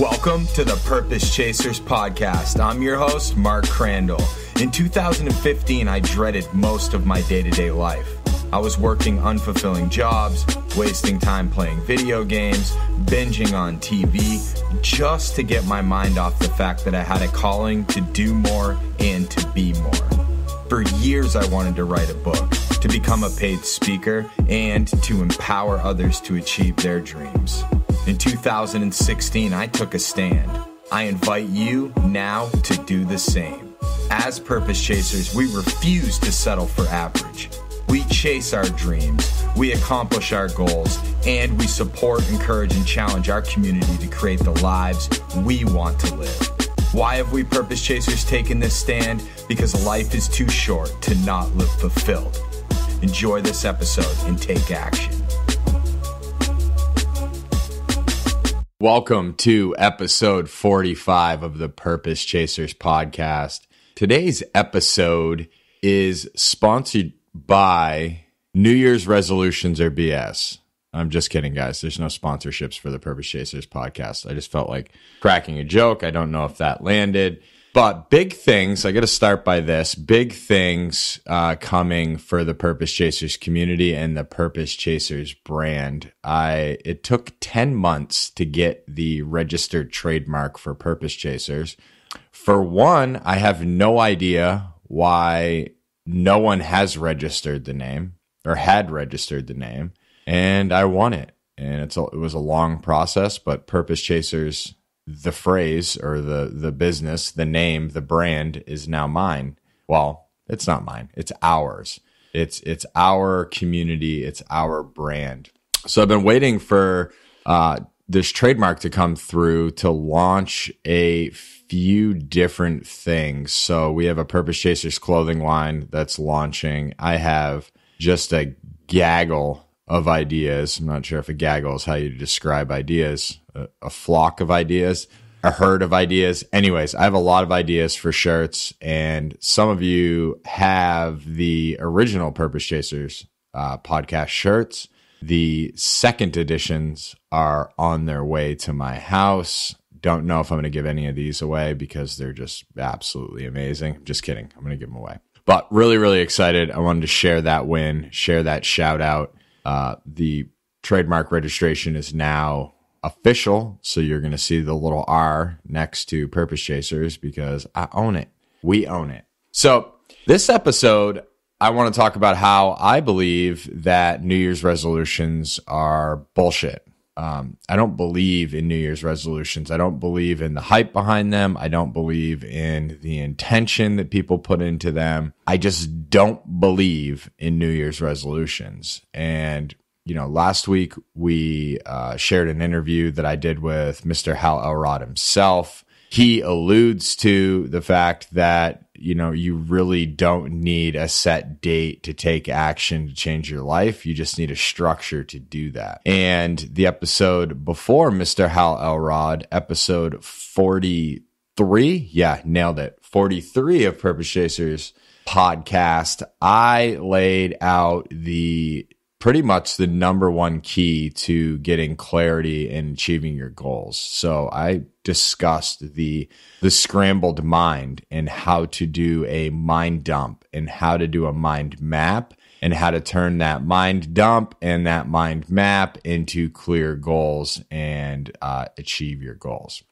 Welcome to the Purpose Chasers podcast. I'm your host, Mark Crandall. In 2015, I dreaded most of my day to day life. I was working unfulfilling jobs, wasting time playing video games, binging on TV, just to get my mind off the fact that I had a calling to do more and to be more. For years, I wanted to write a book, to become a paid speaker, and to empower others to achieve their dreams. In 2016, I took a stand. I invite you now to do the same. As purpose chasers, we refuse to settle for average. We chase our dreams, we accomplish our goals, and we support, encourage, and challenge our community to create the lives we want to live. Why have we purpose chasers taken this stand? Because life is too short to not live fulfilled. Enjoy this episode and take action. Welcome to episode 45 of the Purpose Chasers podcast. Today's episode is sponsored by New Year's resolutions or BS. I'm just kidding, guys. There's no sponsorships for the Purpose Chasers podcast. I just felt like cracking a joke. I don't know if that landed. But big things, I got to start by this big things uh, coming for the Purpose Chasers community and the Purpose Chasers brand. I It took 10 months to get the registered trademark for Purpose Chasers. For one, I have no idea why no one has registered the name or had registered the name, and I won it. And it's a, it was a long process, but Purpose Chasers the phrase or the the business, the name, the brand is now mine. Well, it's not mine. It's ours. It's it's our community. It's our brand. So I've been waiting for uh, this trademark to come through to launch a few different things. So we have a Purpose Chasers clothing line that's launching. I have just a gaggle of ideas. I'm not sure if a gaggle is how you describe ideas, a, flock of ideas, a herd of ideas. Anyways, I have a lot of ideas for shirts, and some of you have the original Purpose Chasers uh, podcast shirts. The second editions are on their way to my house. Don't know if I'm going to give any of these away because they're just absolutely amazing. Just kidding. I'm going to give them away. But really, really excited. I wanted to share that win, share that shout out uh, the trademark registration is now official. So you're going to see the little R next to Purpose Chasers because I own it. We own it. So this episode, I want to talk about how I believe that New Year's resolutions are bullshit. Um, I don't believe in New Year's resolutions. I don't believe in the hype behind them. I don't believe in the intention that people put into them. I just don't believe in New Year's resolutions. And, you know, last week we uh, shared an interview that I did with Mr. Hal Elrod himself. He alludes to the fact that you know, you really don't need a set date to take action to change your life. You just need a structure to do that. And the episode before Mr. Hal Elrod, episode 43, yeah, nailed it. 43 of Purpose Chasers podcast, I laid out the pretty much the number one key to getting clarity and achieving your goals. So I discussed the the scrambled mind and how to do a mind dump and how to do a mind map and how to turn that mind dump and that mind map into clear goals and uh, achieve your goals.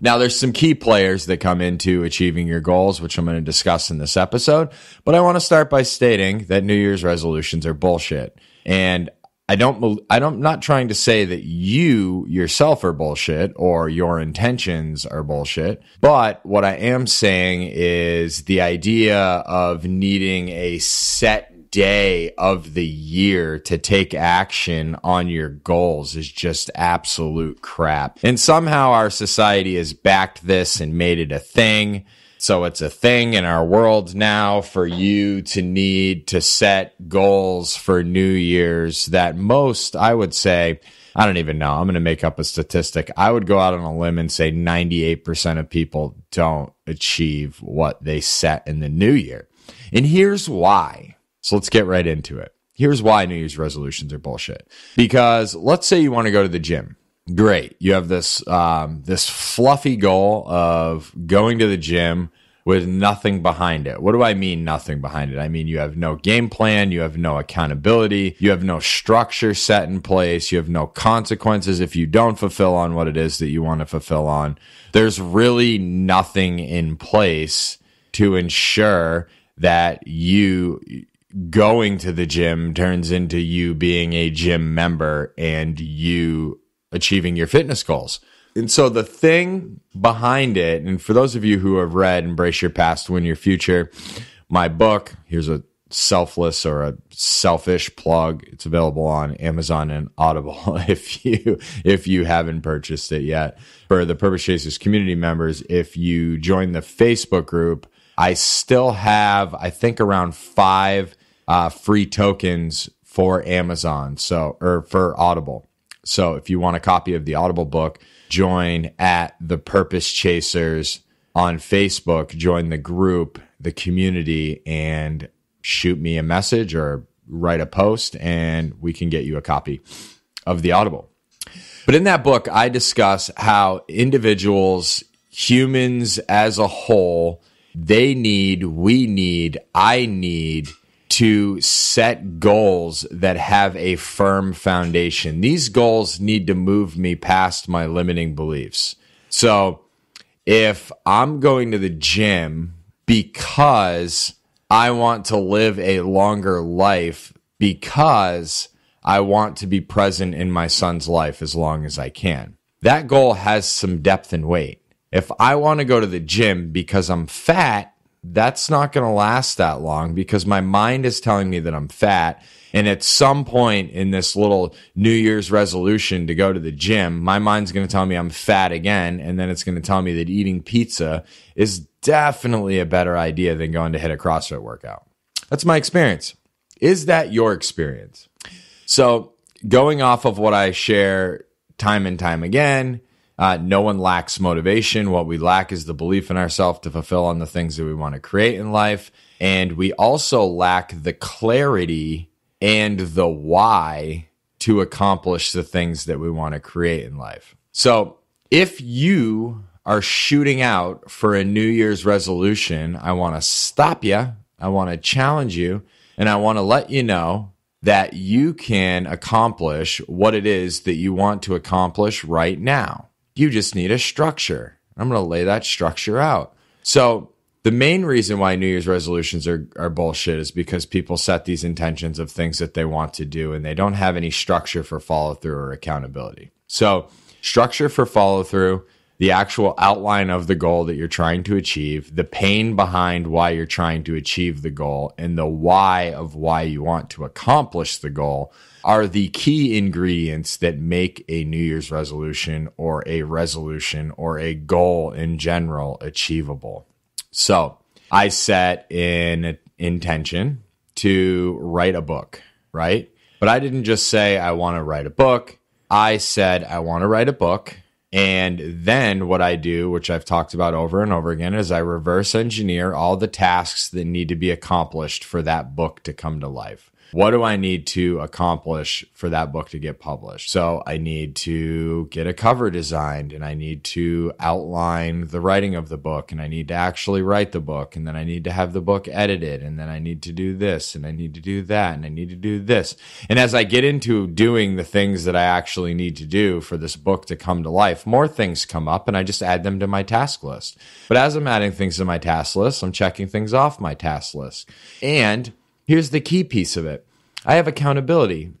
Now, there's some key players that come into achieving your goals, which I'm going to discuss in this episode. But I want to start by stating that New Year's resolutions are bullshit. And I don't, I don't, I'm not trying to say that you yourself are bullshit or your intentions are bullshit. But what I am saying is the idea of needing a set day of the year to take action on your goals is just absolute crap. And somehow our society has backed this and made it a thing. So it's a thing in our world now for you to need to set goals for New Year's that most, I would say, I don't even know. I'm going to make up a statistic. I would go out on a limb and say 98% of people don't achieve what they set in the new year. And here's why. So let's get right into it. Here's why New Year's resolutions are bullshit. Because let's say you want to go to the gym. great. You have this um, this fluffy goal of going to the gym with nothing behind it. What do I mean nothing behind it? I mean you have no game plan, you have no accountability, you have no structure set in place, you have no consequences if you don't fulfill on what it is that you want to fulfill on. There's really nothing in place to ensure that you going to the gym turns into you being a gym member and you achieving your fitness goals. And so the thing behind it, and for those of you who have read Embrace Your Past, Win Your Future, my book, here's a selfless or a selfish plug. It's available on Amazon and Audible if you if you haven't purchased it yet. For the Purpose Chasers community members, if you join the Facebook group, I still have I think around five uh, free tokens for Amazon, so or for Audible. So if you want a copy of the Audible book, join at the Purpose Chasers on Facebook, join the group, the community, and shoot me a message or write a post, and we can get you a copy of the Audible. But in that book, I discuss how individuals, humans as a whole, they need, we need, I need to set goals that have a firm foundation. These goals need to move me past my limiting beliefs. So if I'm going to the gym because I want to live a longer life, because I want to be present in my son's life as long as I can, that goal has some depth and weight. If I want to go to the gym because I'm fat, that's not going to last that long because my mind is telling me that I'm fat. And at some point in this little New Year's resolution to go to the gym, my mind's going to tell me I'm fat again. And then it's going to tell me that eating pizza is definitely a better idea than going to hit a CrossFit workout. That's my experience. Is that your experience? So, going off of what I share time and time again, uh, no one lacks motivation. What we lack is the belief in ourselves to fulfill on the things that we want to create in life. And we also lack the clarity and the why to accomplish the things that we want to create in life. So if you are shooting out for a New Year's resolution, I want to stop you. I want to challenge you and I want to let you know that you can accomplish what it is that you want to accomplish right now. You just need a structure. I'm going to lay that structure out. So, the main reason why New Year's resolutions are, are bullshit is because people set these intentions of things that they want to do and they don't have any structure for follow through or accountability. So, structure for follow through, the actual outline of the goal that you're trying to achieve, the pain behind why you're trying to achieve the goal, and the why of why you want to accomplish the goal are the key ingredients that make a New Year's resolution or a resolution or a goal in general achievable. So I set in intention to write a book, right? But I didn't just say, I want to write a book. I said, I want to write a book. And then what I do, which I've talked about over and over again, is I reverse engineer all the tasks that need to be accomplished for that book to come to life what do I need to accomplish for that book to get published? So I need to get a cover designed and I need to outline the writing of the book and I need to actually write the book and then I need to have the book edited and then I need to do this and I need to do that and I need to do this. And as I get into doing the things that I actually need to do for this book to come to life, more things come up and I just add them to my task list. But as I'm adding things to my task list, I'm checking things off my task list. And here's the key piece of it I have accountability.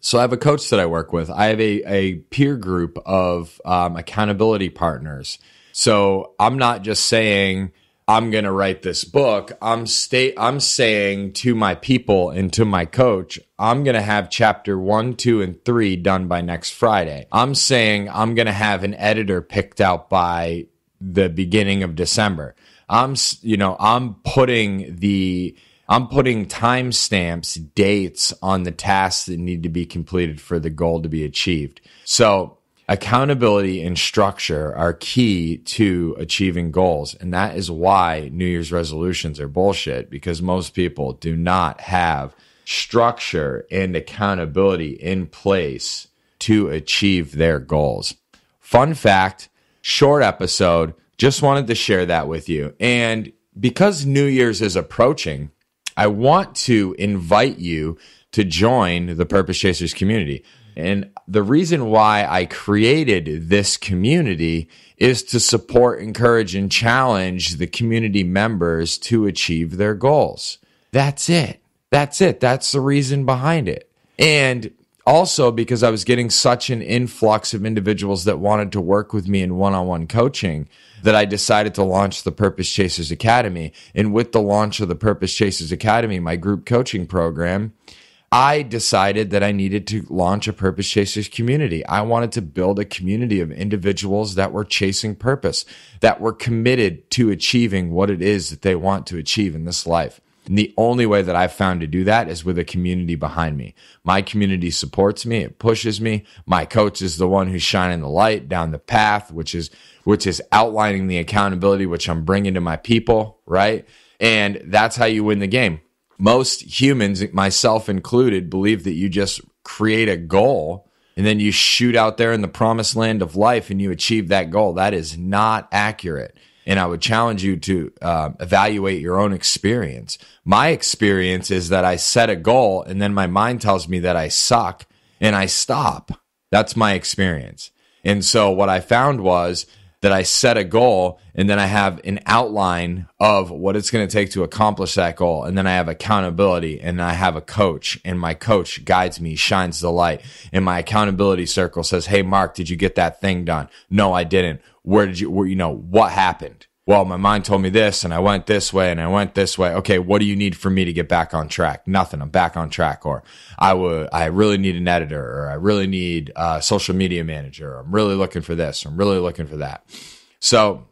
So I have a coach that I work with. I have a, a peer group of um, accountability partners. So I'm not just saying I'm going to write this book. I'm state I'm saying to my people and to my coach, I'm going to have chapter 1, 2 and 3 done by next Friday. I'm saying I'm going to have an editor picked out by the beginning of December. I'm you know, I'm putting the I'm putting timestamps, dates on the tasks that need to be completed for the goal to be achieved. So accountability and structure are key to achieving goals. And that is why New Year's resolutions are bullshit because most people do not have structure and accountability in place to achieve their goals. fun fact, short episode. Just wanted to share that with you. And because New Year's is approaching, I want to invite you to join the Purpose Chasers community. And the reason why I created this community is to support, encourage, and challenge the community members to achieve their goals. That's it. That's it. That's the reason behind it. And also because I was getting such an influx of individuals that wanted to work with me in one on one coaching that I decided to launch the Purpose Chasers Academy. And with the launch of the Purpose Chasers Academy, my group coaching program, I decided that I needed to launch a Purpose Chasers community. I wanted to build a community of individuals that were chasing purpose, that were committed to achieving what it is that they want to achieve in this life. And the only way that I've found to do that is with a community behind me. My community supports me, it pushes me. My coach is the one who's shining the light down the path, which is which is outlining the accountability which I'm bringing to my people, right? And that's how you win the game. Most humans, myself included, believe that you just create a goal and then you shoot out there in the promised land of life and you achieve that goal. That is not accurate. And I would challenge you to uh, evaluate your own experience. My experience is that I set a goal and then my mind tells me that I suck and I stop. That's my experience. And so what I found was that I set a goal and then I have an outline of what it's going to take to accomplish that goal. And then I have accountability and I have a coach and my coach guides me, shines the light. And my accountability circle says, Hey, Mark, did you get that thing done? No, I didn't. Where did you, where, you know, what happened? Well, my mind told me this and I went this way and I went this way. Okay, what do you need for me to get back on track? Nothing. I'm back on track. Or I would, I really need an editor or I really need a social media manager. I'm really looking for this. I'm really looking for that. So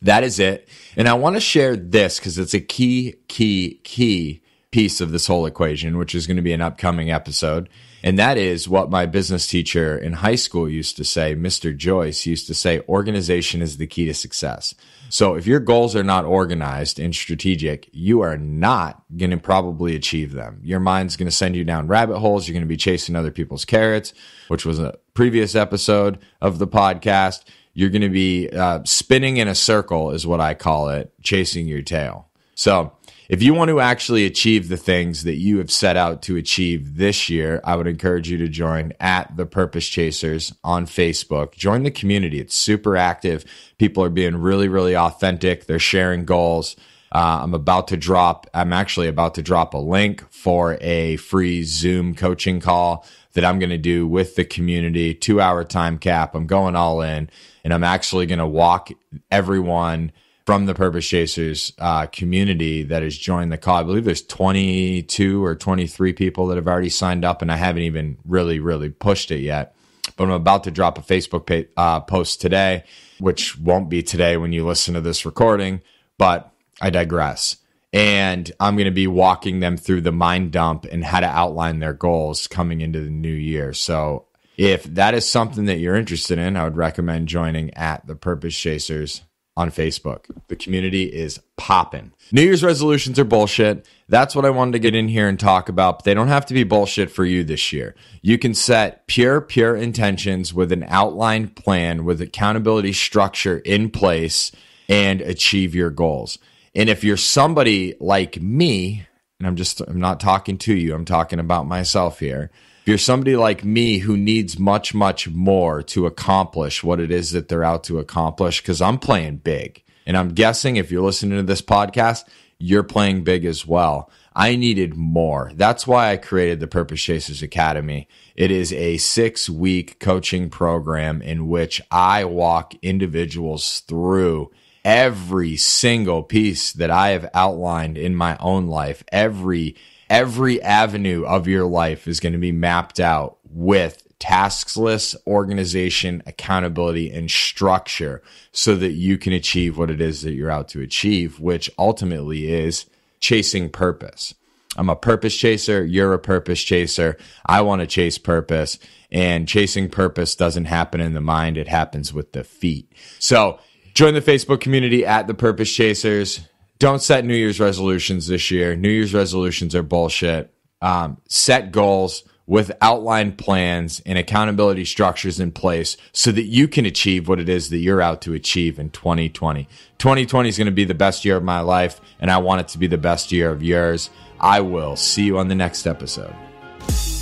that is it. And I want to share this because it's a key, key, key piece of this whole equation, which is going to be an upcoming episode. And that is what my business teacher in high school used to say, Mr. Joyce used to say, organization is the key to success. So if your goals are not organized and strategic, you are not going to probably achieve them. Your mind's going to send you down rabbit holes. You're going to be chasing other people's carrots, which was a previous episode of the podcast. You're going to be uh, spinning in a circle, is what I call it, chasing your tail. So if you want to actually achieve the things that you have set out to achieve this year, I would encourage you to join at the Purpose Chasers on Facebook. Join the community. It's super active. People are being really, really authentic. They're sharing goals. Uh, I'm about to drop, I'm actually about to drop a link for a free Zoom coaching call that I'm going to do with the community, two hour time cap. I'm going all in and I'm actually going to walk everyone from the Purpose Chasers uh, community that has joined the call. I believe there's 22 or 23 people that have already signed up, and I haven't even really, really pushed it yet. But I'm about to drop a Facebook uh, post today, which won't be today when you listen to this recording, but I digress. And I'm going to be walking them through the mind dump and how to outline their goals coming into the new year. So if that is something that you're interested in, I would recommend joining at the Purpose Chasers on Facebook. The community is popping. New Year's resolutions are bullshit. That's what I wanted to get in here and talk about. But they don't have to be bullshit for you this year. You can set pure, pure intentions with an outlined plan with accountability structure in place and achieve your goals. And if you're somebody like me, and I'm just, I'm not talking to you, I'm talking about myself here if you're somebody like me who needs much, much more to accomplish what it is that they're out to accomplish, because I'm playing big. And I'm guessing if you're listening to this podcast, you're playing big as well. I needed more. That's why I created the Purpose Chasers Academy. It is a six week coaching program in which I walk individuals through every single piece that I have outlined in my own life, every every avenue of your life is going to be mapped out with tasks list, organization, accountability, and structure so that you can achieve what it is that you're out to achieve, which ultimately is chasing purpose. I'm a purpose chaser. You're a purpose chaser. I want to chase purpose and chasing purpose doesn't happen in the mind. It happens with the feet. So join the Facebook community at the purpose chasers don't set New Year's resolutions this year. New Year's resolutions are bullshit. Um, set goals, with outlined plans and accountability structures in place so that you can achieve what it is that you're out to achieve in 2020. 2020 is going to be the best year of my life, and I want it to be the best year of yours. I will see you on the next episode.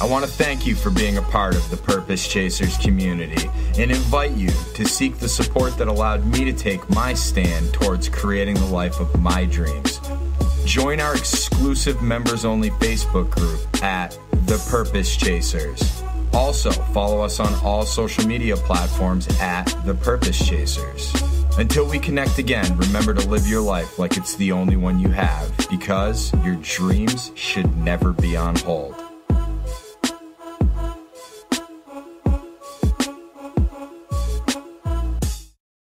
I want to thank you for being a part of the Purpose Chasers community and invite you to seek the support that allowed me to take my stand towards creating the life of my dreams. Join our exclusive members only Facebook group at The Purpose Chasers. Also, follow us on all social media platforms at The Purpose Chasers. Until we connect again, remember to live your life like it's the only one you have because your dreams should never be on hold.